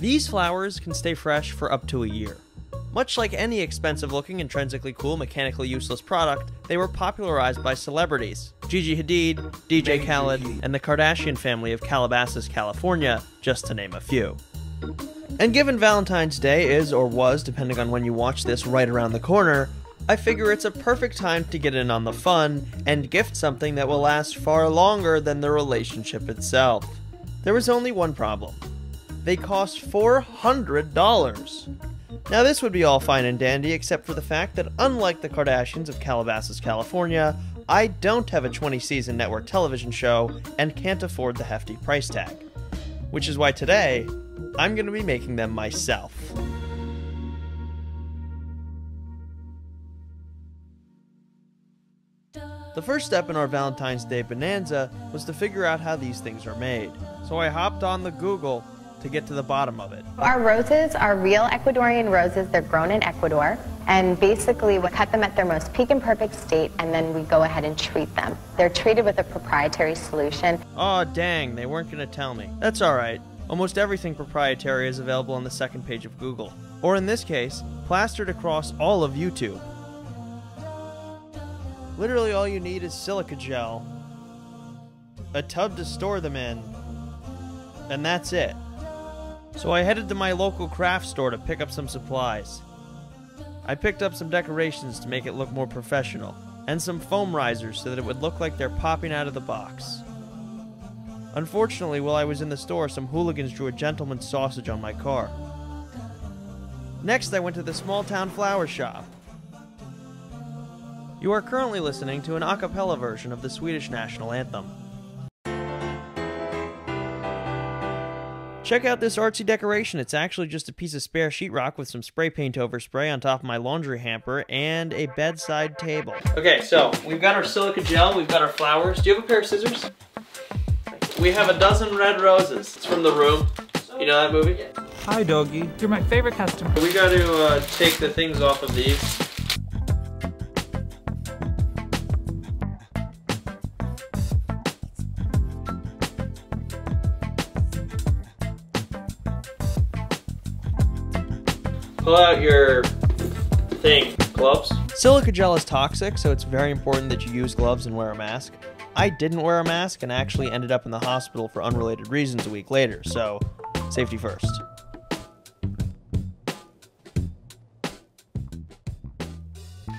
These flowers can stay fresh for up to a year. Much like any expensive looking, intrinsically cool, mechanically useless product, they were popularized by celebrities Gigi Hadid, DJ Khaled, and the Kardashian family of Calabasas, California, just to name a few. And given Valentine's Day is, or was, depending on when you watch this, right around the corner, I figure it's a perfect time to get in on the fun and gift something that will last far longer than the relationship itself. There was only one problem they cost $400. Now, this would be all fine and dandy, except for the fact that, unlike the Kardashians of Calabasas, California, I don't have a 20 season network television show and can't afford the hefty price tag. Which is why today, I'm going to be making them myself. The first step in our Valentine's Day bonanza was to figure out how these things are made. So I hopped on the Google to get to the bottom of it. Our roses are real Ecuadorian roses. They're grown in Ecuador. And basically, we cut them at their most peak and perfect state, and then we go ahead and treat them. They're treated with a proprietary solution. Oh, dang, they weren't going to tell me. That's alright. Almost everything proprietary is available on the second page of Google. Or in this case, plastered across all of YouTube. Literally all you need is silica gel, a tub to store them in, and that's it. So I headed to my local craft store to pick up some supplies. I picked up some decorations to make it look more professional, and some foam risers so that it would look like they're popping out of the box. Unfortunately, while I was in the store, some hooligans drew a gentleman's sausage on my car. Next, I went to the small town flower shop. You are currently listening to an a cappella version of the Swedish national anthem. Check out this artsy decoration. It's actually just a piece of spare sheetrock with some spray paint overspray on top of my laundry hamper and a bedside table. Okay, so we've got our silica gel, we've got our flowers. Do you have a pair of scissors? We have a dozen red roses. It's from The Room. You know that movie? Hi, doggy. You're my favorite customer. We got to uh, take the things off of these. Pull out your thing. Gloves? Silica gel is toxic, so it's very important that you use gloves and wear a mask. I didn't wear a mask and actually ended up in the hospital for unrelated reasons a week later, so safety first.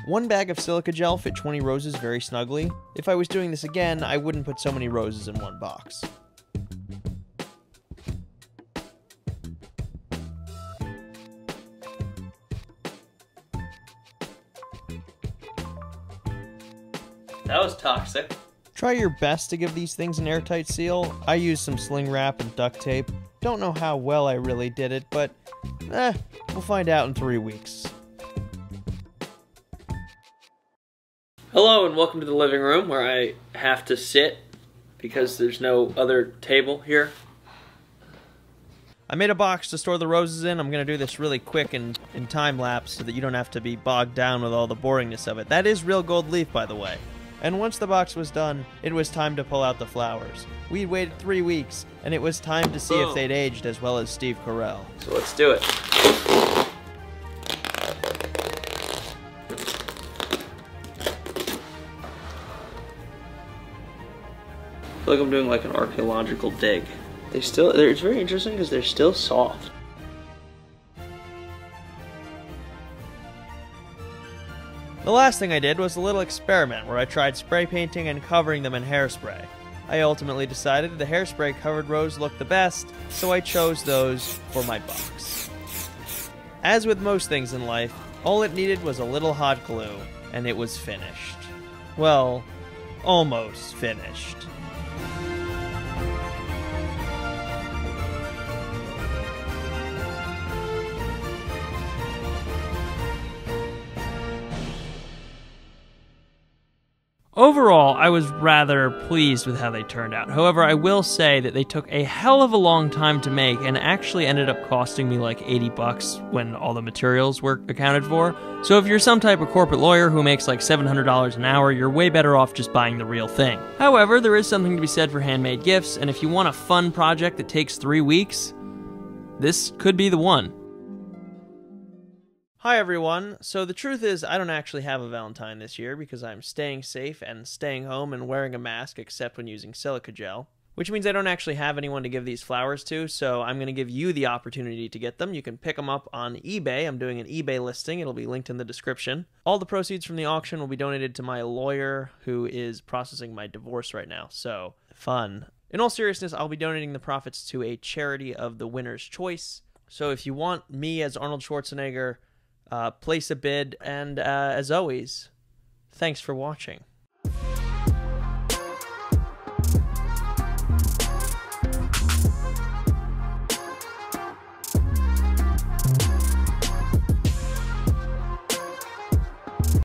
One bag of silica gel fit 20 roses very snugly. If I was doing this again, I wouldn't put so many roses in one box. That was toxic. Try your best to give these things an airtight seal. I used some sling wrap and duct tape. Don't know how well I really did it, but eh, we'll find out in three weeks. Hello and welcome to the living room where I have to sit because there's no other table here. I made a box to store the roses in. I'm going to do this really quick and in time lapse so that you don't have to be bogged down with all the boringness of it. That is real gold leaf, by the way. And once the box was done, it was time to pull out the flowers. We'd waited three weeks, and it was time to see if oh. they'd aged as well as Steve Carell. So let's do it. I feel like I'm doing like an archaeological dig. They still, it's very interesting because they're still soft. The last thing I did was a little experiment where I tried spray painting and covering them in hairspray. I ultimately decided the hairspray covered rose looked the best, so I chose those for my box. As with most things in life, all it needed was a little hot glue, and it was finished. Well, almost finished. Overall, I was rather pleased with how they turned out. However, I will say that they took a hell of a long time to make and actually ended up costing me like 80 bucks when all the materials were accounted for. So if you're some type of corporate lawyer who makes like $700 an hour, you're way better off just buying the real thing. However, there is something to be said for handmade gifts, and if you want a fun project that takes 3 weeks, this could be the one. Hi everyone. So the truth is I don't actually have a Valentine this year because I'm staying safe and staying home and wearing a mask except when using silica gel which means I don't actually have anyone to give these flowers to, so I'm going to give you the opportunity to get them. You can pick them up on eBay. I'm doing an eBay listing, it'll be linked in the description. All the proceeds from the auction will be donated to my lawyer who is processing my divorce right now, so fun. In all seriousness, I'll be donating the profits to a charity of the winner's choice. So if you want me as Arnold Schwarzenegger, uh, place a bid, and uh, as always, thanks for watching.